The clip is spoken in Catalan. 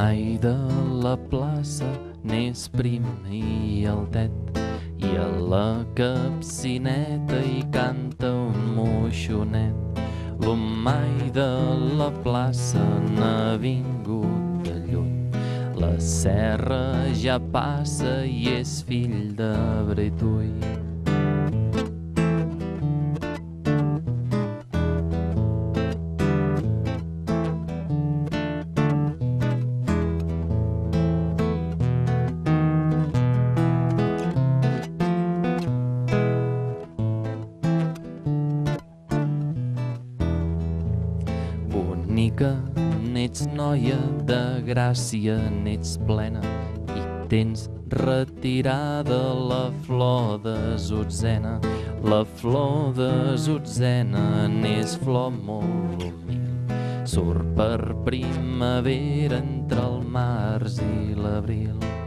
mai de la plaça n'és prim i altet i a la capcineta hi canta un moixonet. L'homai de la plaça n'ha vingut de lluny. La serra ja passa i és fill de Bretull. Bonica, n'ets noia de gràcia, n'ets plena i tens retirada la flor de Zutzena. La flor de Zutzena n'és flor molt humil. Surt per primavera entre el març i l'abril.